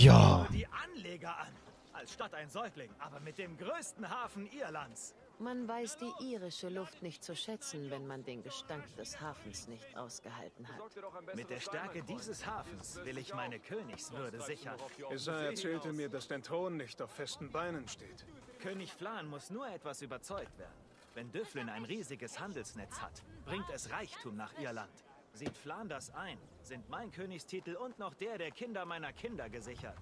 Ja. Die Anleger an. Als Stadt ein Säugling, aber mit dem größten Hafen Irlands. Man weiß die irische Luft nicht zu schätzen, wenn man den Gestank des Hafens nicht ausgehalten hat. Mit der Stärke dieses Hafens will ich meine Königswürde sichern. Issa erzählte mir, dass dein Thron nicht auf festen Beinen steht. König Flan muss nur etwas überzeugt werden. Wenn Düflin ein riesiges Handelsnetz hat, bringt es Reichtum nach Irland. Sieht Flan das ein, sind mein Königstitel und noch der der Kinder meiner Kinder gesichert.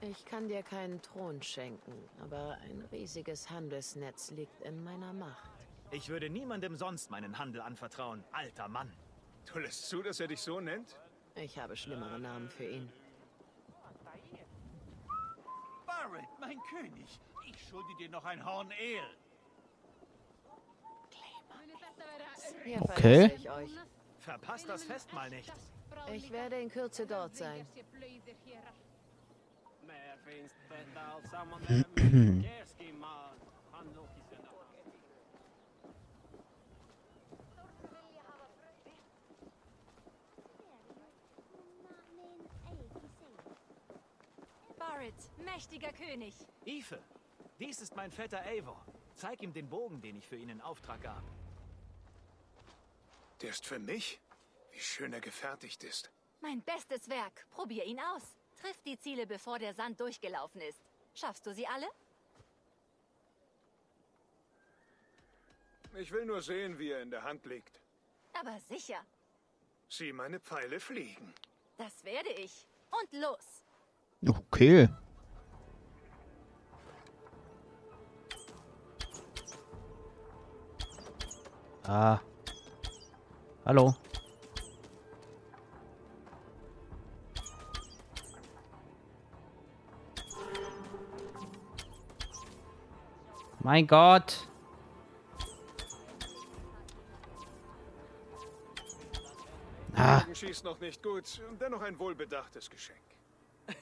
Ich kann dir keinen Thron schenken, aber ein riesiges Handelsnetz liegt in meiner Macht. Ich würde niemandem sonst meinen Handel anvertrauen, alter Mann. Du lässt zu, dass er dich so nennt? Ich habe schlimmere Namen für ihn. Barrett, mein König, ich schulde dir noch ein Horn Ale. Hier Okay. Verpasst das Festmahl nicht. Ich werde in Kürze dort sein. Barrett, mächtiger König. Ife, dies ist mein Vetter Eivor. Zeig ihm den Bogen, den ich für ihn in Auftrag gab. Der ist für mich? Wie schön er gefertigt ist. Mein bestes Werk. Probier ihn aus. Triff die Ziele, bevor der Sand durchgelaufen ist. Schaffst du sie alle? Ich will nur sehen, wie er in der Hand liegt. Aber sicher. Sieh meine Pfeile fliegen. Das werde ich. Und los. Okay. Ah. Hallo. Mein Gott. Ah, schießt noch nicht gut und dennoch ein wohlbedachtes Geschenk.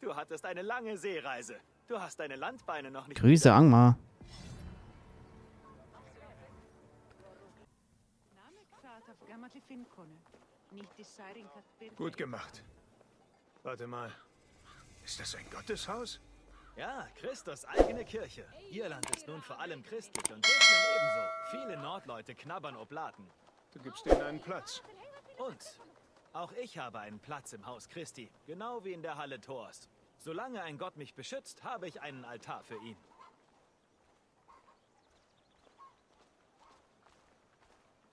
Du hattest eine lange Seereise. Du hast deine Landbeine noch nicht. Grüße, Angmar. Gut gemacht. Warte mal. Ist das ein Gotteshaus? Ja, Christus eigene Kirche. Irland ist nun vor allem christlich und Dublin ebenso. Viele Nordleute knabbern Oblaten. Du gibst ihnen einen Platz. Und auch ich habe einen Platz im Haus Christi, genau wie in der Halle Thors. Solange ein Gott mich beschützt, habe ich einen Altar für ihn.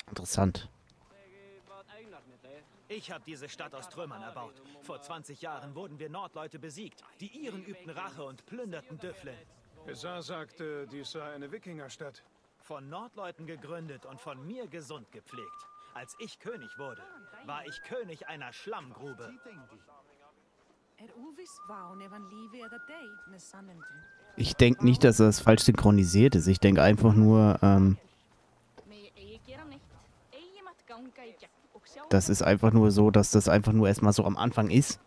Interessant. Ich habe diese Stadt aus Trümmern erbaut. Vor 20 Jahren wurden wir Nordleute besiegt. Die Iren übten Rache und plünderten Düflin. Besar sagte, dies sei eine Wikingerstadt. Von Nordleuten gegründet und von mir gesund gepflegt. Als ich König wurde, war ich König einer Schlammgrube. Ich denke nicht, dass das falsch synchronisiert ist. Ich denke einfach nur, ähm, das ist einfach nur so, dass das einfach nur erstmal so am Anfang ist.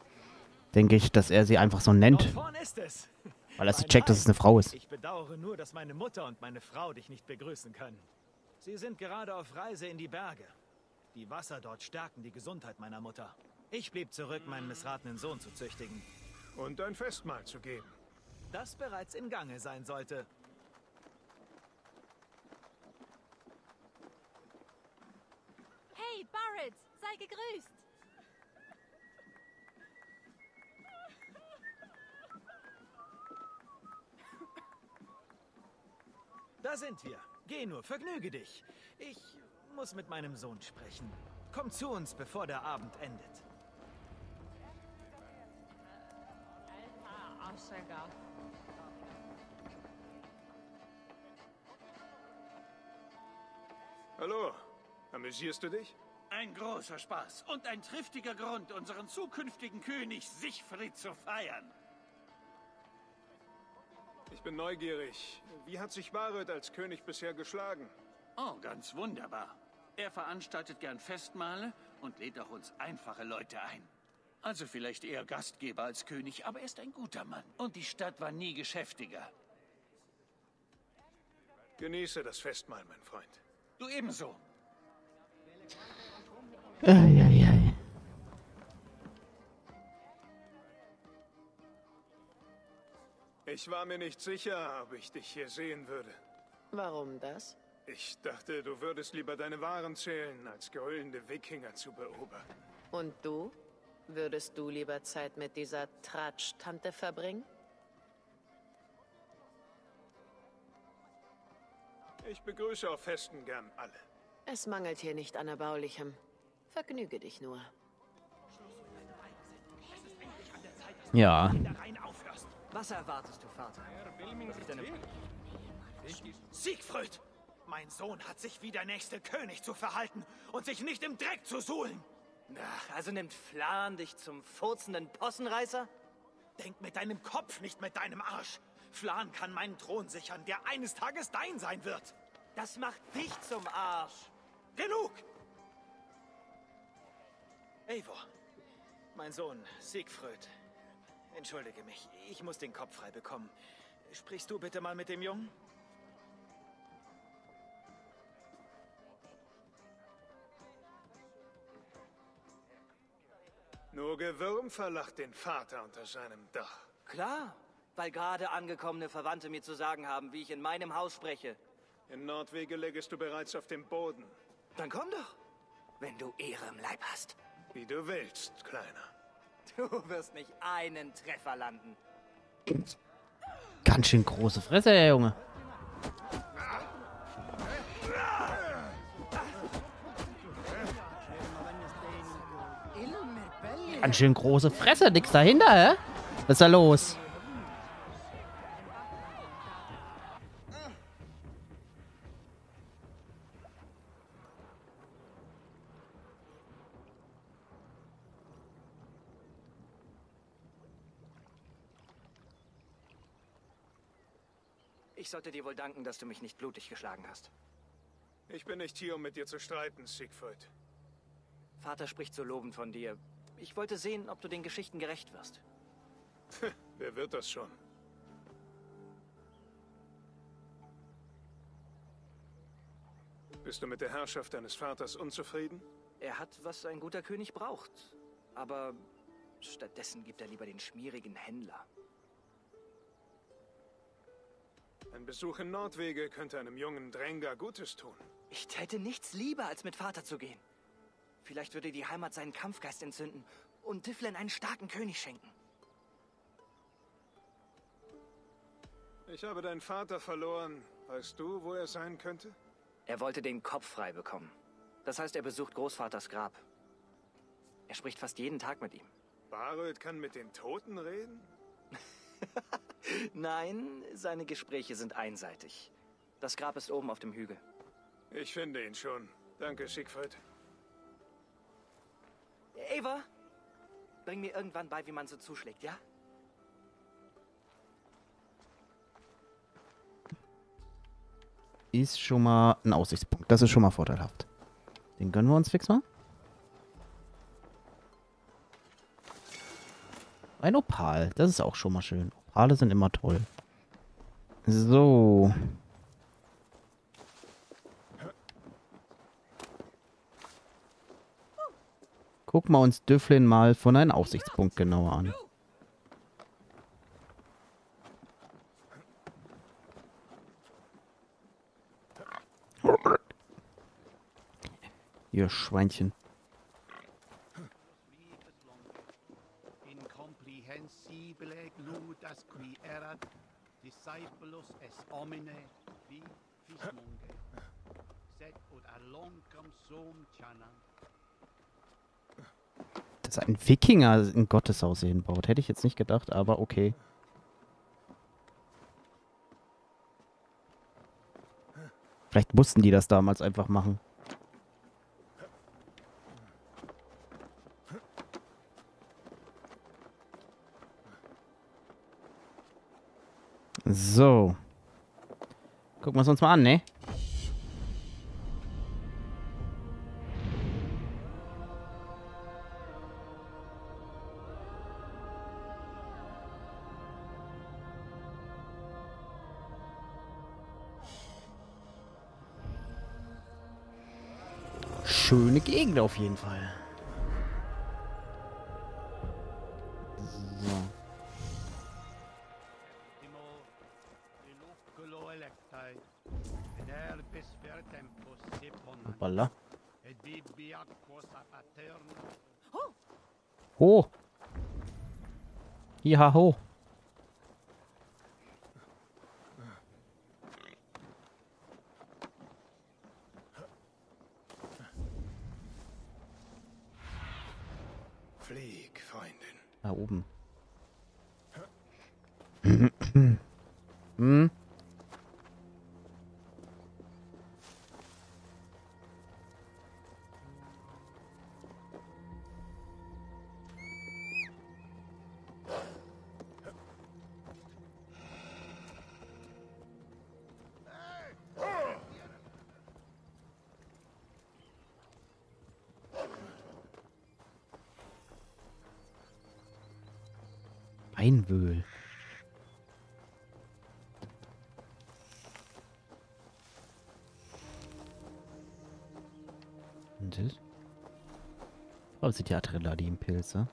Denke ich, dass er sie einfach so nennt, weil er sie checkt, dass es eine. Frau ist. Ich bedauere nur, dass meine Mutter und meine Frau dich nicht begrüßen können. Sie sind gerade auf Reise in die Berge. Die Wasser dort stärken die Gesundheit meiner Mutter. Ich blieb zurück, meinen missratenen Sohn zu züchtigen. Und ein Festmahl zu geben. Das bereits in Gange sein sollte. Hey, Barrett, sei gegrüßt. Da sind wir. Geh nur, vergnüge dich. Ich muss mit meinem Sohn sprechen. Komm zu uns, bevor der Abend endet. Hallo, amüsierst du dich? Ein großer Spaß und ein triftiger Grund, unseren zukünftigen König Siegfried zu feiern. Ich bin neugierig. Wie hat sich Bareth als König bisher geschlagen? Oh, ganz wunderbar. Er veranstaltet gern Festmale und lädt auch uns einfache Leute ein. Also vielleicht eher Gastgeber als König, aber er ist ein guter Mann. Und die Stadt war nie geschäftiger. Genieße das Festmahl, mein Freund. Du ebenso. Eieiei. Ich war mir nicht sicher, ob ich dich hier sehen würde. Warum das? Ich dachte, du würdest lieber deine Waren zählen, als grölende Wikinger zu beobachten. Und du? Würdest du lieber Zeit mit dieser Tratsch-Tante verbringen? Ich begrüße auf Festen gern alle. Es mangelt hier nicht an Erbaulichem. Vergnüge dich nur. Ja. Was erwartest du, Vater? Dass ich deine... Siegfried! Mein Sohn hat sich wie der nächste König zu verhalten und sich nicht im Dreck zu suhlen. Ach, also nimmt Flan dich zum furzenden Possenreißer? Denk mit deinem Kopf, nicht mit deinem Arsch. Flan kann meinen Thron sichern, der eines Tages dein sein wird. Das macht dich zum Arsch. Genug! Eivor, mein Sohn Siegfried. Entschuldige mich, ich muss den Kopf frei bekommen. Sprichst du bitte mal mit dem Jungen? Nur Gewürm verlacht den Vater unter seinem Dach. Klar, weil gerade angekommene Verwandte mir zu sagen haben, wie ich in meinem Haus spreche. In Nordwege lägst du bereits auf dem Boden. Dann komm doch, wenn du Ehre im Leib hast. Wie du willst, Kleiner. Du wirst nicht einen Treffer landen. Ganz schön große Fresse, der Junge. Ganz schön große Fresse, nix dahinter, hä? Was ist da los? Ich sollte dir wohl danken, dass du mich nicht blutig geschlagen hast. Ich bin nicht hier, um mit dir zu streiten, Siegfried. Vater spricht so lobend von dir. Ich wollte sehen, ob du den Geschichten gerecht wirst. Wer wird das schon? Bist du mit der Herrschaft deines Vaters unzufrieden? Er hat, was ein guter König braucht. Aber stattdessen gibt er lieber den schmierigen Händler. Ein Besuch in Nordwege könnte einem jungen Dränger Gutes tun. Ich täte nichts lieber, als mit Vater zu gehen. Vielleicht würde die Heimat seinen Kampfgeist entzünden und Tiflen einen starken König schenken. Ich habe deinen Vater verloren. Weißt du, wo er sein könnte? Er wollte den Kopf frei bekommen. Das heißt, er besucht Großvaters Grab. Er spricht fast jeden Tag mit ihm. Baröd kann mit den Toten reden? Nein, seine Gespräche sind einseitig. Das Grab ist oben auf dem Hügel. Ich finde ihn schon. Danke, Siegfried. Eva, bring mir irgendwann bei, wie man so zuschlägt, ja? Ist schon mal ein Aussichtspunkt. Das ist schon mal vorteilhaft. Den gönnen wir uns fix mal. Ein Opal. Das ist auch schon mal schön. Opale sind immer toll. So. Gucken wir uns Düflin mal von einem Aussichtspunkt genauer an. Ihr Schweinchen. Wikinger ein Gotteshaus hinbaut. Hätte ich jetzt nicht gedacht, aber okay. Vielleicht mussten die das damals einfach machen. So. Gucken wir es uns mal an, ne? Schöne Gegend auf jeden Fall. So. Hoppala. bibiac quosa paterna Ho! Flieg, Freundin. Da oben. hm? Beinwöhl. Und das? Oh, sind die Adrenalin-Pilze.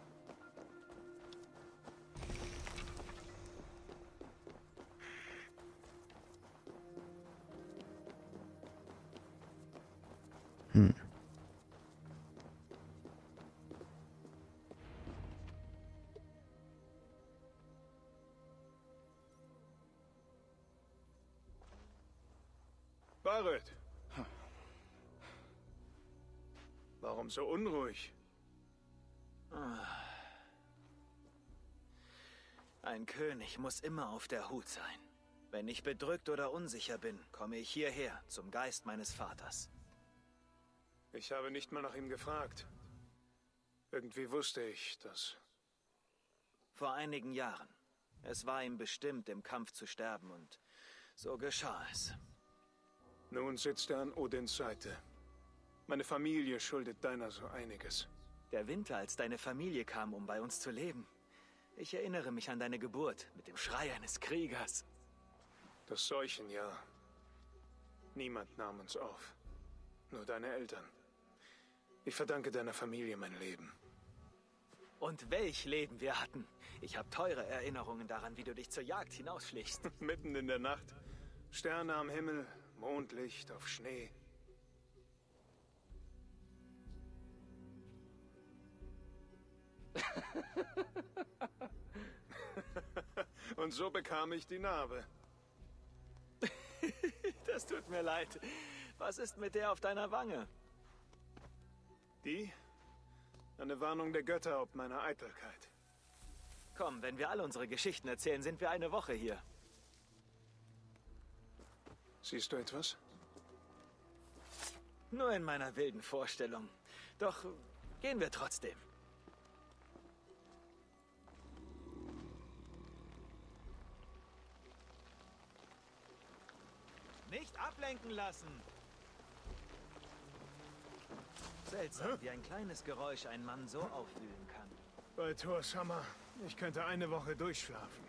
Barret. Warum so unruhig? Ein König muss immer auf der Hut sein. Wenn ich bedrückt oder unsicher bin, komme ich hierher, zum Geist meines Vaters. Ich habe nicht mal nach ihm gefragt. Irgendwie wusste ich, dass... Vor einigen Jahren. Es war ihm bestimmt, im Kampf zu sterben und so geschah es. Nun sitzt er an Odins Seite. Meine Familie schuldet deiner so einiges. Der Winter, als deine Familie kam, um bei uns zu leben. Ich erinnere mich an deine Geburt mit dem Schrei eines Kriegers. Das Seuchenjahr. Niemand nahm uns auf. Nur deine Eltern. Ich verdanke deiner Familie mein Leben. Und welch Leben wir hatten. Ich habe teure Erinnerungen daran, wie du dich zur Jagd hinausschlichst. Mitten in der Nacht. Sterne am Himmel, Mondlicht auf Schnee. Und so bekam ich die Narbe. Das tut mir leid. Was ist mit der auf deiner Wange? Die? Eine Warnung der Götter ob meiner Eitelkeit. Komm, wenn wir all unsere Geschichten erzählen, sind wir eine Woche hier. Siehst du etwas? Nur in meiner wilden Vorstellung. Doch gehen wir trotzdem. Nicht ablenken lassen! Seltsam, wie ein kleines Geräusch einen Mann so aufwühlen kann. Bei Thors Hammer. Ich könnte eine Woche durchschlafen.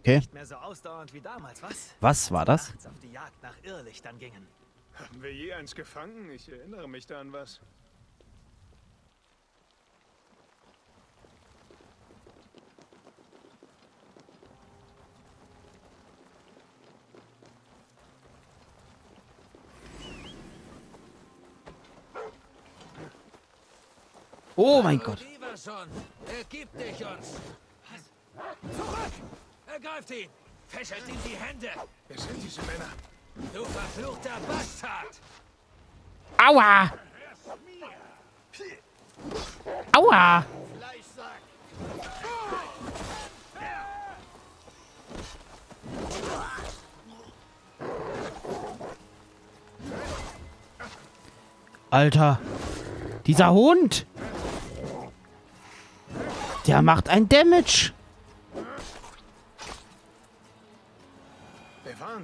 Okay. Nicht mehr so ausdauernd wie damals, was? Was war das? Nachts auf die Jagd nach Irrlichtern gingen. Haben wir je eins gefangen? Ich erinnere mich da an was. Oh mein Gott. Iverson, ergib dich uns! Was? Zurück! Ergreift ihn! Fesselt ihm die Hände! Wer sind diese Männer? Du verfluchter Bastard! Aua! Aua! Alter, dieser Hund! Der macht ein Damage!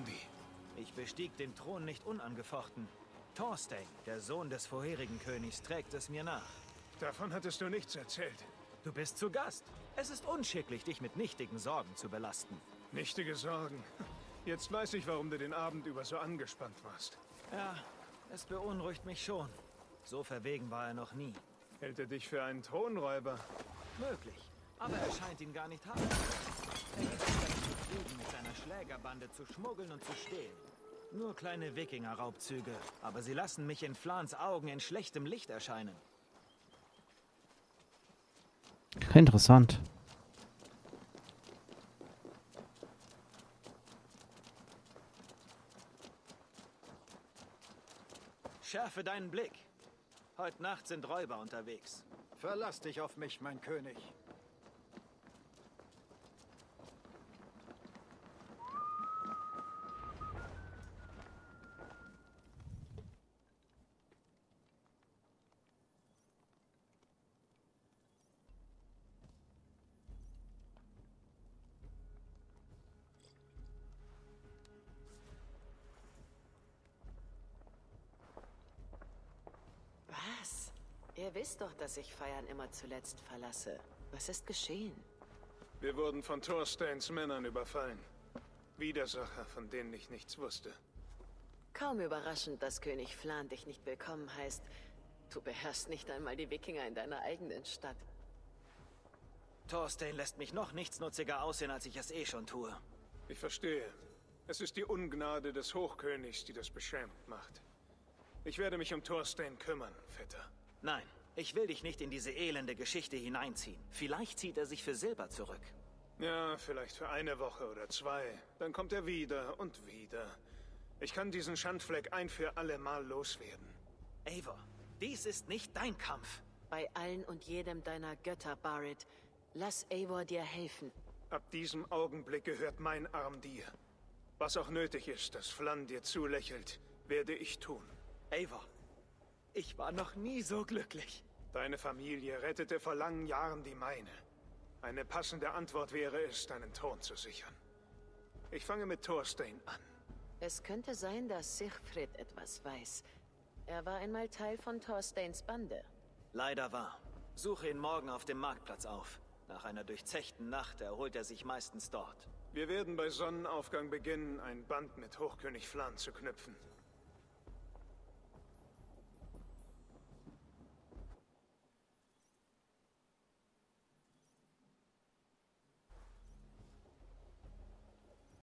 Die? Ich bestieg den Thron nicht unangefochten. Thorstein, der Sohn des vorherigen Königs, trägt es mir nach. Davon hattest du nichts erzählt. Du bist zu Gast. Es ist unschicklich, dich mit nichtigen Sorgen zu belasten. Nichtige Sorgen. Jetzt weiß ich, warum du den Abend über so angespannt warst. Ja, es beunruhigt mich schon. So verwegen war er noch nie. Hält er dich für einen Thronräuber? Möglich. Aber er scheint ihn gar nicht haben. Er gibt zufrieden, mit seiner Schlägerbande zu schmuggeln und zu stehlen. Nur kleine Wikinger-Raubzüge, aber sie lassen mich in Flans Augen in schlechtem Licht erscheinen. Interessant. Schärfe deinen Blick. Heute Nacht sind Räuber unterwegs. Verlass dich auf mich, mein König. Was? Ihr wisst doch, dass ich Feiern immer zuletzt verlasse. Was ist geschehen? Wir wurden von Thorsteins Männern überfallen. Widersacher, von denen ich nichts wusste. Kaum überraschend, dass König Flan dich nicht willkommen heißt. Du beherrschst nicht einmal die Wikinger in deiner eigenen Stadt. Thorstein lässt mich noch nichtsnutziger aussehen, als ich es eh schon tue. Ich verstehe. Es ist die Ungnade des Hochkönigs, die das beschämt macht. Ich werde mich um Thorstein kümmern, Vetter. Nein, ich will dich nicht in diese elende Geschichte hineinziehen. Vielleicht zieht er sich für Silber zurück. Ja, vielleicht für eine Woche oder zwei. Dann kommt er wieder und wieder. Ich kann diesen Schandfleck ein für alle Mal loswerden. Eivor, dies ist nicht dein Kampf. Bei allen und jedem deiner Götter, Barret, lass Eivor dir helfen. Ab diesem Augenblick gehört mein Arm dir. Was auch nötig ist, dass Flan dir zulächelt, werde ich tun. Eivor, ich war noch nie so glücklich. Deine Familie rettete vor langen Jahren die meine. Eine passende Antwort wäre es, deinen Thron zu sichern. Ich fange mit Thorstein an. Es könnte sein, dass Siegfried etwas weiß. Er war einmal Teil von Thorsteins Bande. Leider wahr. Suche ihn morgen auf dem Marktplatz auf. Nach einer durchzechten Nacht erholt er sich meistens dort. Wir werden bei Sonnenaufgang beginnen, ein Band mit Hochkönig Flan zu knüpfen.